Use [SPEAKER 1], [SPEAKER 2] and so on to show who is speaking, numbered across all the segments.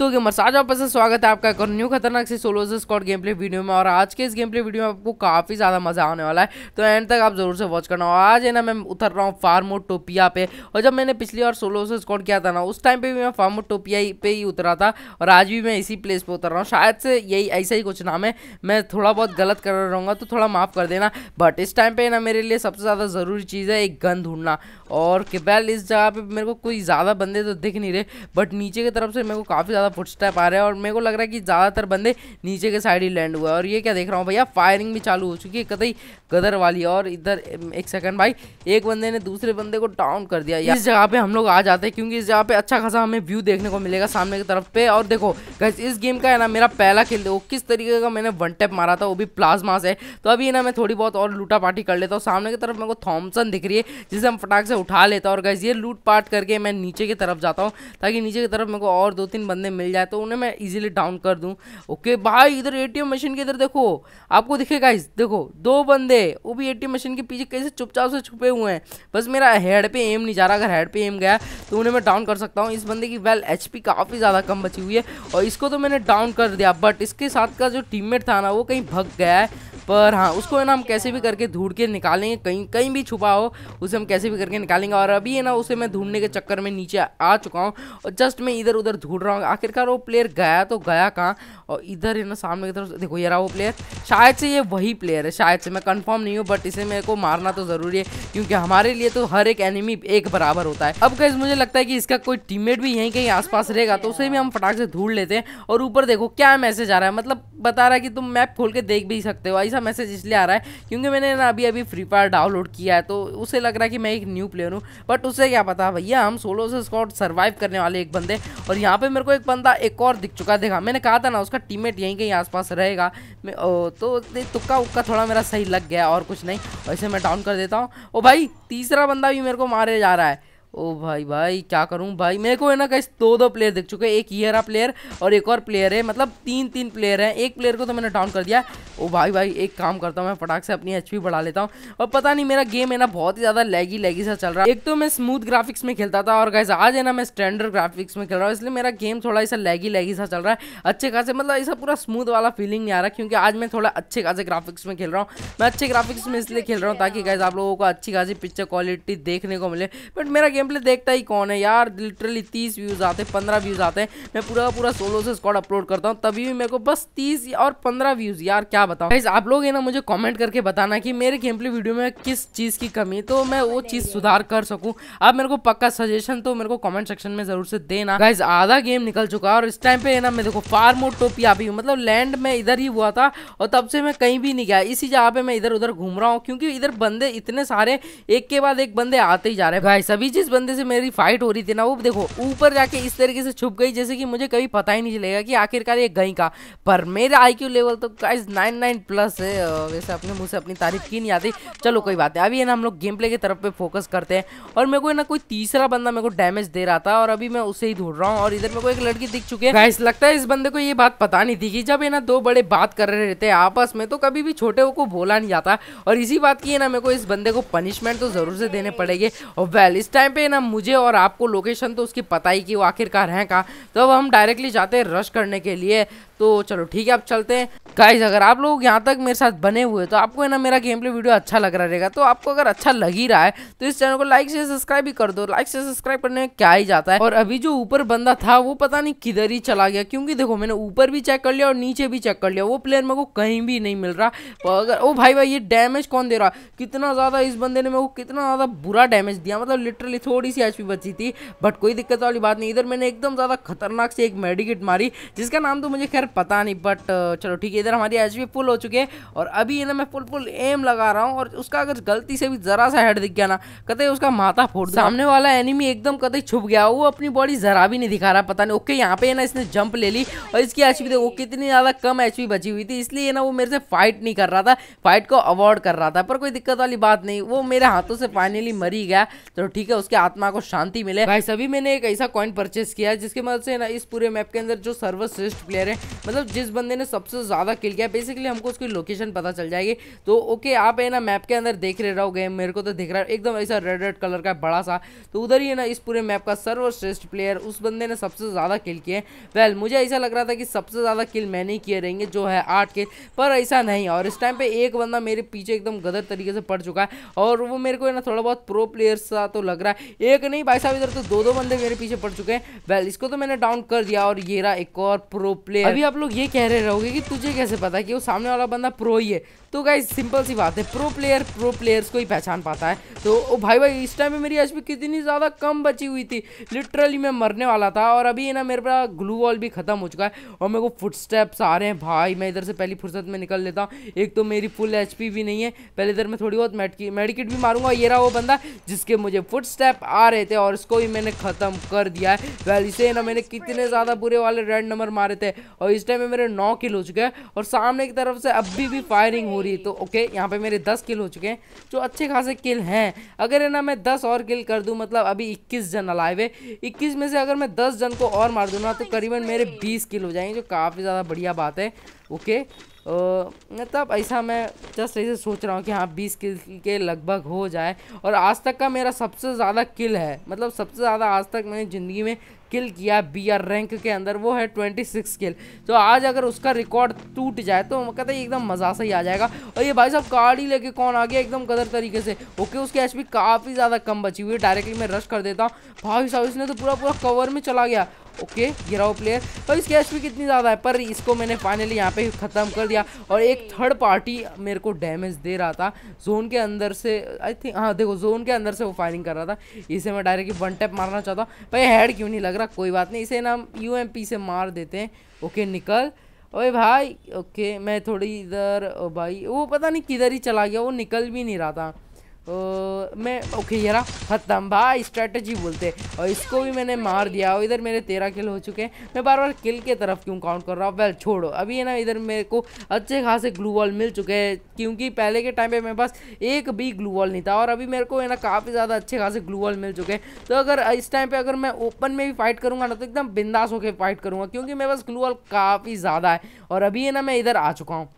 [SPEAKER 1] तो गेमर्स आज आप स्वागत है आपका एक और न्यू खतरनाक से solo squad game play video में और आज के इस गेम प्ले वीडियो में आपको काफ़ी ज़्यादा मज़ा आने वाला है। तो एंड तक आप ज़रूर से वॉच करना और आज है ना मैं उतर रहा हूँ फार्मोड टोपिया पे और जब मैंने पिछली बार सोलो स्कॉट किया था ना, उस टाइम पे भी मैं फार्मोड टोपिया पे ही उतरा था और आज भी मैं इसी प्लेस पर उतर रहा हूँ। शायद से यही ऐसा ही कुछ नाम है, मैं थोड़ा बहुत गलत कर रहूँगा तो थोड़ा माफ़ कर देना बट इस टाइम पर ना मेरे लिए सबसे ज़्यादा ज़रूरी चीज़ है एक गन ढूंढना और कि इस जगह पर मेरे को कोई ज़्यादा बंदे तो दिख नहीं रहे बट नीचे की तरफ़ से मेरे को काफ़ी ज़्यादा फुटस्टेप आ रहे हैं और मेरे को लग रहा है कि ज़्यादातर बंदे नीचे के साइड ही लैंड हुआ है। और ये क्या देख रहा हूँ भैया? फायरिंग भी चालू हो चुकी है, कतई गदर वाली। और इधर एक सेकंड भाई, एक बंदे ने दूसरे बंदे को डाउन कर दिया। इस जगह पे हम लोग आ जाते हैं, क्योंकि इस जगह पे अच्छा खासा हमें व्यू देखने को मिलेगा सामने की तरफ़ पे। और देखो इस गेम का है ना, मेरा पहला खेल देखो, किस तरीके का मैंने वन टैप मारा था, वो भी प्लाज्मा से। तो अभी ना मैं थोड़ी बहुत और लूटा पार्टी कर लेता हूँ। सामने की तरफ़ मेरे को थॉमसन दिख रही है, जिसे हम फटाक से उठा लेता और गैस ये लूट पाट करके मैं नीचे की तरफ़ जाता हूँ, ताकि नीचे की तरफ़ मेरे को और दो तीन बंदे मिल जाए तो उन्हें मैं इजीली डाउन कर दूँ। ओके भाई, इधर एटीएम मशीन के इधर देखो। आपको दिखेगा इस देखो, दो बंदे, वो भी एटीएम मशीन के पीछे कैसे चुपचाप से छुपे हुए हैं। बस मेरा हेड पे एम नहीं जा रहा। अगर हेड पे एम गया तो उन्हें मैं डाउन कर सकता हूँ। इस बंदे की वेल एच काफ़ी ज़्यादा कम बची हुई है, और इसको तो मैंने डाउन कर दिया। बट इसके साथ का जो टीममेट था ना, वो कहीं भग गया है। पर हाँ उसको है ना हम कैसे भी करके ढूंढ के निकालेंगे, कहीं कहीं भी छुपा हो, उसे हम कैसे भी करके निकालेंगे और अभी है ना उसे मैं ढूँढने के चक्कर में नीचे आ चुका हूँ और जस्ट मैं इधर उधर ढूंढ रहा हूँ। आखिरकार वो प्लेयर गया तो गया कहाँ? और इधर है ना सामने की तरफ़, देखो ये रहा वो प्लेयर शायद से ये वही प्लेयर है, शायद से, मैं कन्फर्म नहीं हूँ बट इसे मेरे को मारना तो ज़रूरी है, क्योंकि हमारे लिए तो हर एक एनिमी एक बराबर होता है। अब कैसे मुझे लगता है कि इसका कोई टीममेट भी यहीं कहीं आसपास रहेगा तो उसे भी हम फटाक से ढूंढ लेते हैं। और ऊपर देखो, क्या मैसेज आ रहा है? मतलब बता रहा है कि तुम मैप खोल के देख भी सकते हो, ऐसा मैसेज इसलिए आ रहा है, क्योंकि मैंने ना अभी अभी फ्री फायर डाउनलोड किया है तो उसे लग रहा है कि मैं एक न्यू प्लेयर हूँ। बट उससे क्या पता, भैया, हम सोलो से स्कॉट सर्वाइव करने वाले एक बंदे और यहाँ पर मेरे को एक बंदा एक और दिख चुका देखा, मैंने कहा था ना, उसका टीममेट यहीं कहीं आसपास रहेगा। तो तुक्का उक्का थोड़ा मेरा सही लग गया, और कुछ नहीं। वैसे मैं डाउन कर देता हूँ। ओ भाई, तीसरा बंदा भी मेरे को मारे जा रहा है। ओ भाई भाई, क्या करूँ? भाई, मेरे को है ना कहीं दो दो प्लेयर दिख चुके हैं। एक ये प्लेयर और एक और प्लेयर है मतलब तीन तीन प्लेयर हैं। एक प्लेयर को तो मैंने डाउन कर दिया। ओ भाई भाई, एक काम करता हूँ, मैं फटाक से अपनी एचपी बढ़ा लेता हूँ। और पता नहीं, मेरा गेम है ना बहुत ही ज़्यादा लैगी लैगी सा चल रहा है। एक तो मैं स्मूथ ग्राफिक्स में खेलता था और गैस आज है ना मैं स्टैंडर्ड ग्राफिक्स में खेल रहा हूँ, इसलिए मेरा गेम थोड़ा ऐसा लैगी लैगी सा चल रहा है। अच्छे खासे मतलब ऐसा पूरा स्मूथ वाला फीलिंग नहीं आ रहा, क्योंकि आज मैं थोड़ा अच्छे खासे ग्राफिक्स में खेल रहा हूँ। मैं अच्छे ग्राफिक्स में इसलिए खेल रहा हूँ ताकि गैस आप लोगों को अच्छी खासी पिक्चर क्वालिटी देखने को मिले। बट मेरा गेम प्ले देखता ही कौन है? यार लिटरली तीस व्यूज़ आते हैं पंद्रह व्यूज़ आते हैं। मैं पूरा पूरा सोलो से स्कॉड अपलोड करता हूँ तभी भी मेरे को बस तीस और पंद्रह व्यूज़ यार क्या बताऊँ? आप लोग है ना मुझे कमेंट करके बताना कि मेरे गेम प्ले वीडियो में किस चीज़ की कमी तो मैं वो चीज़ सुधार कर सकूँ। आप मेरे को पक्का सजेशन तो मेरे को कॉमेंट सेक्शन में ज़रूर से देना। गाइज़ आधा गेम निकल चुका है और इस टाइम पे है ना मैं देखो फार मोड टोपी आ भी मतलब लैंड में इधर ही हुआ था और तब से मैं कहीं भी नहीं गया। इसी जगह पे मैं इधर उधर घूम रहा हूँ क्योंकि इधर बंदे इतने सारे एक के बाद एक बंदे आते ही जा रहे हैं। भाई सभी जिस बंदे से मेरी फाइट हो रही थी ना वो देखो ऊपर जाके इस तरीके से छुप गई जैसे कि मुझे कभी पता ही नहीं चलेगा कि आखिरकार ये गई का पर मेरा आईक्यू लेवल तो गाइस नाइन नाइन प्लस है वैसे अपने मुँह से अपनी तारीफ़ की नहीं आती। चलो कोई बात नहीं अभी है ना हम लोग गेम प्ले की तरफ़ पे फोकस करते हैं। और मेरे को ना कोई तीसरा बंदा मेरे को डैमेज दे रहा था और अभी मैं उसे ही ढूंढ रहा हूँ और इधर मेरे को एक लड़की दिख चुकी है। गाइस लगता है इस बंदे को ये बात पता नहीं थी कि जब ये ना दो बड़े बात कर रहे रहते हैं आपस में तो कभी भी छोटे को बोला नहीं जाता। और इसी बात की है ना मेरे को इस बंदे को पनिशमेंट तो ज़रूर से देने पड़ेगी। और वेल इस टाइम पे ना मुझे और आपको लोकेशन तो उसकी पता ही कि वो आखिरकार है कहाँ। तो अब हम डायरेक्टली जाते हैं रश करने के लिए। तो चलो ठीक है, अब चलते हैं। गाइज़ अगर आप लोग यहाँ तक मेरे साथ बने हुए तो आपको है ना मेरा गेम प्ले वीडियो अच्छा लग रहा रहेगा। तो आपको अगर अच्छा लग ही रहा है तो इस चैनल को लाइक से सब्सक्राइब भी कर दो। लाइक से सब्सक्राइब करने में क्या ही जाता है। और अभी जो ऊपर बंदा था, वो पता नहीं किधर ही चला गया, क्योंकि देखो मैंने ऊपर भी चेक कर लिया और नीचे भी चेक कर लिया। वो प्लेयर मेरे को कहीं भी नहीं मिल रहा। अगर, ओ भाई भाई, ये डैमेज कौन दे रहा? कितना ज़्यादा इस बंदे ने मेरे को कितना ज़्यादा बुरा डैमेज दिया। मतलब लिटरली थोड़ी सी एच बची थी बट कोई दिक्कत वाली बात नहीं। इधर मैंने एकदम ज़्यादा खतरनाक से एक मेडिकेट मारी, जिसका नाम तो मुझे खैर पता नहीं बट चलो ठीक है, इधर हमारी एचपी फुल हो चुकी है और अभी ना मैं फुल फुल एम लगा रहा हूँ और उसका अगर गलती से भी जरा सा हेड दिख गया ना कतई उसका माथा फोड़ सामने वाला एनिमी एकदम कतई छुप गया, वो अपनी बॉडी जरा भी नहीं दिखा रहा, पता नहीं ओके यहाँ पे ना इसने जंप ले ली और इसकी एच देखो, कितनी ज़्यादा कम एचपी बची हुई थी, इसलिए ना वो मेरे से फाइट नहीं कर रहा था फाइट को अवॉइड कर रहा था, पर कोई दिक्कत वाली बात नहीं, वो मेरे हाथों से फाइनली मरी गया। तो ठीक है, उसके आत्मा को शांति मिले। भाई, सभी मैंने एक ऐसा कॉइन परचेस किया जिसके मदद से ना इस पूरे मैप के अंदर जो सर्वश्रेष्ठ प्लेयर है मतलब जिस बंदे ने सबसे ज़्यादा किल किया बेसिकली हमको उसकी लोकेशन पता चल जाएगी। तो ओके आप है ना मैप के अंदर देख रहे रहो गेम मेरे को तो दिख रहा है, एकदम ऐसा रेड रेड कलर का बड़ा सा। तो उधर ही है ना, इस पूरे मैप का सर्वश्रेष्ठ प्लेयर उस बंदे ने सबसे ज़्यादा किल किए। वेल मुझे ऐसा लग रहा था कि सबसे ज़्यादा किल मैंने ही किए रहेंगे, जो है आठ के पर ऐसा नहीं और इस टाइम पे एक बंदा मेरे पीछे एकदम गदर तरीके से पड़ चुका है, और वो मेरे को है ना थोड़ा बहुत प्रो प्लेयर सा तो लग रहा है। एक नहीं, भाई साहब, इधर तो दो दो बंदे मेरे पीछे पड़ चुके हैं। वेल इसको तो मैंने डाउन कर दिया, और ये रहा एक और प्रो प्लेयर अभी आप लोग ये कह रहे रहोगे कि तुझे कैसे पता कि वो सामने वाला बंदा प्रो ही है? तो गाइज़ सिंपल सी बात है प्रो प्लेयर प्रो प्लेयर्स को ही पहचान पाता है। तो ओ भाई भाई, इस टाइम में मेरी एचपी कितनी ज़्यादा कम बची हुई थी। लिटरली मैं मरने वाला था और अभी ना, मेरे पास ग्लू वॉल भी खत्म हो चुका है और मेरे को फुट स्टेप्स आ रहे हैं। भाई, मैं इधर से पहली फुर्सत में निकल लेता हूँ। एक तो मेरी फुल एचपी भी नहीं है। पहले इधर मैं थोड़ी बहुत मेडिकेट भी मारूँगा, ये रहा वो बंदा जिसके मुझे फुट स्टेप आ रहे थे और इसको भी मैंने ख़त्म कर दिया है। वेल इसे ना, मैंने कितने ज़्यादा बुरे वाले रेड नंबर मारे थे और इस टाइम में मेरे नौ किल हो चुके हैं और सामने की तरफ़ से अभी भी फायरिंग हो रही है तो ओके यहाँ पे मेरे दस किल हो चुके हैं, जो अच्छे खासे किल हैं। अगर है ना, मैं दस और किल कर दूँ मतलब अभी इक्कीस जन अलाइव है। इक्कीस में से अगर मैं दस जन को और मार दूँ ना तो करीबन मेरे बीस किल हो जाएँगे, जो काफ़ी ज़्यादा बढ़िया बात है ओके मतलब ऐसा मैं जस्ट ऐसे सोच रहा हूँ कि हाँ बीस किल के लगभग हो जाए। और आज तक का मेरा सबसे ज़्यादा किल है मतलब सबसे ज़्यादा आज तक मैंने ज़िंदगी में किल किया बी आर रैंक के अंदर, वो है ट्वेंटी सिक्स किल। तो आज अगर उसका रिकॉर्ड टूट जाए तो कहते हैं एकदम मज़ा सा ही आ जाएगा। और ये भाई साहब कार्ड ही लेके कौन आ गया एकदम कदर तरीके से? ओके, उसकी एच काफ़ी ज़्यादा कम बची हुई है डायरेक्टली मैं रश कर देता हूँ। भाई साहब, इसने तो पूरा पूरा कवर में चला गया। ओके गिराओ प्लेयर और इसकी एच कितनी ज़्यादा है? पर इसको मैंने फाइनली यहाँ पे ख़त्म कर दिया। और एक थर्ड पार्टी मेरे को डैमेज दे रहा था। जोन के अंदर से आई थिंक हाँ देखो जोन के अंदर से वो फायरिंग कर रहा था। इसे मैं डायरेक्टली वन टैप मारना चाहता हूँ। भाई हेड क्यों नहीं लग रहा? कोई बात नहीं। इसे ना यूएमपी से मार देते हैं। ओके, निकल। ओए भाई, ओके, मैं थोड़ी इधर भाई, वो पता नहीं किधर ही चला गया। वो निकल भी नहीं रहा था। मैं ओके यार भाई स्ट्रेटजी बोलते और इसको भी मैंने मार दिया, और इधर मेरे तेरह किल हो चुके हैं। मैं बार बार किल के तरफ़ क्यों काउंट कर रहा हूँ? वेल छोड़ो, अभी है ना, इधर मेरे को अच्छे खासे ग्लू वॉल मिल चुके हैं, क्योंकि पहले के टाइम पे मेरे पास एक भी ग्लू वॉल नहीं था, और अभी मेरे को है ना काफ़ी ज़्यादा अच्छे खासे ग्लू वॉल मिल चुके हैं। तो अगर इस टाइम पर अगर मैं ओपन में भी फाइट करूँगा ना तो एकदम बिंदास होकर फाइट करूँगा, क्योंकि मेरे पास ग्लू वॉल काफ़ी ज़्यादा है। और अभी है ना, मैं इधर आ चुका हूँ।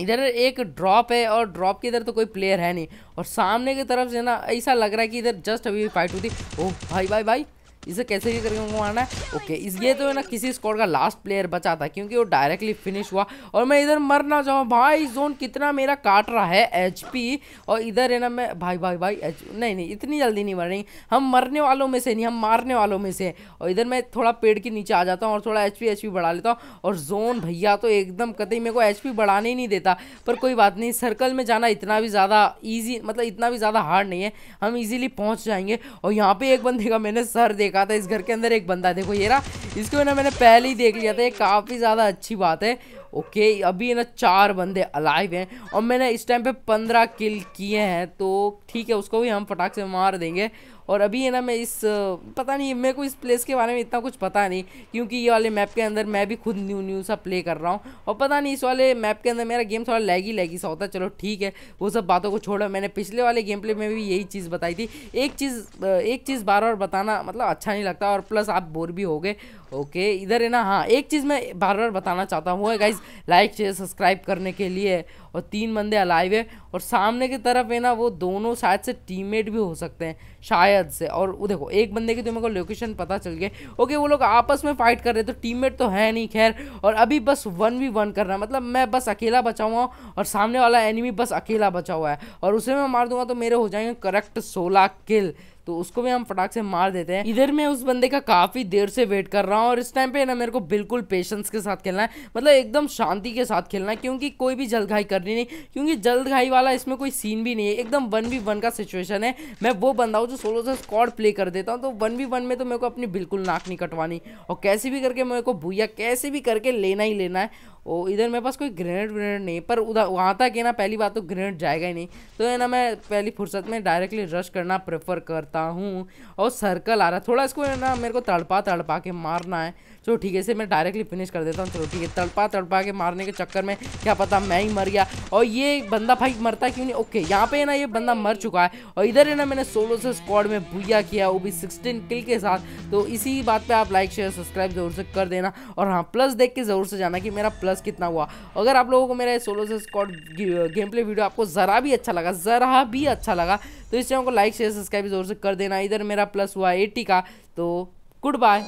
[SPEAKER 1] इधर एक ड्रॉप है और ड्रॉप के इधर तो कोई प्लेयर है नहीं। और सामने की तरफ़ से ना ऐसा लग रहा है कि इधर जस्ट अभी फाइट हुई थी। ओह, भाई भाई भाई। इसे कैसे भी करके उनको मारना है? ओके इस ये तो है ना, किसी स्कोर का लास्ट प्लेयर बचा था, क्योंकि वो डायरेक्टली फिनिश हुआ। और मैं इधर मरना चाहूँ भाई जोन कितना मेरा काट रहा है एचपी और इधर है ना मैं भाई भाई भाई एच नहीं नहीं, इतनी जल्दी नहीं मर रही। हम मरने वालों में से नहीं, हम मारने वालों में से। और इधर मैं थोड़ा पेड़ के नीचे आ जाता हूँ और थोड़ा एच पी बढ़ा लेता हूँ। और जोन भैया तो एकदम कतई मेरे को एच पी बढ़ाने ही नहीं देता। पर कोई बात नहीं सर्कल में जाना इतना भी ज़्यादा ईजी मतलब इतना भी ज़्यादा हार्ड नहीं है। हम ईजिली पहुँच जाएँगे। और यहाँ पर एक बंदे का मैंने सर देखा। था इस घर के अंदर एक बंदा। देखो ये रहा, इसको ना मैंने पहले ही देख लिया था, ये काफ़ी ज़्यादा अच्छी बात है। ओके अभी ना चार बंदे अलाइव हैं और मैंने इस टाइम पे पंद्रह किल किए हैं तो ठीक है, उसको भी हम फटाक से मार देंगे। और अभी है ना मैं इस, पता नहीं, मेरे को इस प्लेस के बारे में इतना कुछ पता नहीं, क्योंकि ये वाले मैप के अंदर मैं भी खुद न्यू न्यू सा प्ले कर रहा हूँ। और पता नहीं, इस वाले मैप के अंदर मेरा गेम थोड़ा लैगी लैगी सा होता है। चलो ठीक है, वो सब बातों को छोड़ो। मैंने पिछले वाले गेम प्ले में भी यही चीज़ बताई थी। एक चीज़ एक चीज़ बार बार बताना मतलब अच्छा नहीं लगता और प्लस आप बोर भी हो गए ओके इधर है ना हाँ एक चीज़ मैं बार बार बताना चाहता हूँ। गाइज़ लाइक शेयर सब्सक्राइब करने के लिए। और तीन बंदे अलाइव है और सामने की तरफ़ है ना, वो दोनों शायद से टीममेट भी हो सकते हैं, शायद से। और वो देखो, एक बंदे की तो मेरे को लोकेशन पता चल गया। ओके वो लोग आपस में फाइट कर रहे तो टीममेट तो है नहीं, खैर। और अभी बस वन वी वन करना मतलब मैं बस अकेला बचा हुआ हूँ और सामने वाला एनिमी बस अकेला बचा हुआ है। और उसे मैं मार दूँगा तो मेरे हो जाएँगे करेक्ट सोलह किल तो उसको भी हम फटाक से मार देते हैं। इधर मैं उस बंदे का काफ़ी देर से वेट कर रहा हूँ और इस टाइम पे ना मेरे को बिल्कुल पेशेंस के साथ खेलना है। मतलब एकदम शांति के साथ खेलना है, क्योंकि कोई भी जल्दघाई करनी नहीं, क्योंकि जल्दघाई वाला इसमें कोई सीन भी नहीं है। एकदम वन वी वन का सिचुएशन है। मैं वो बंदा हूँ जो सोलो से स्कॉड प्ले कर देता हूँ तो वन वी वन में तो मेरे को अपनी बिल्कुल नाक नहीं कटवानी। और कैसे भी करके मेरे को भूया कैसे भी करके लेना ही लेना है। ओ, इधर मेरे पास कोई ग्रेनेड व्रेनेड नहीं पर उधर, वहाँ तक है ना, पहली बात तो ग्रेनेड जाएगा ही नहीं। तो है ना, मैं पहली फुर्सत में डायरेक्टली रश करना प्रेफर कर करता हूँ और सर्कल आ रहा है। थोड़ा इसको ना मेरे को तड़पा तड़पा के मारना है। चलो ठीक है, इसे मैं डायरेक्टली फिनिश कर देता हूँ। चलो ठीक है, तड़पा तड़पा के मारने के चक्कर में क्या पता मैं ही मर गया। और ये बंदा भाई मरता क्यों नहीं? ओके यहाँ पे ना ये बंदा मर चुका है। और इधर है ना मैंने सोलो से स्क्वाड में भूया किया, वो भी सिक्सटीन किल के साथ। तो इसी बात पर आप लाइक शेयर सब्सक्राइब ज़रूर से कर देना। और हाँ प्लस देख के ज़रूर से जाना कि मेरा प्लस कितना हुआ। अगर आप लोगों को मेरा सोलो से स्क्वाड गेम प्ले वीडियो आपको ज़रा भी अच्छा लगा, ज़रा भी अच्छा लगा तो इस चैनल को लाइक शेयर सब्सक्राइब ज़रूर से कर देना। इधर मेरा प्लस हुआ एट्टी का तो Goodbye.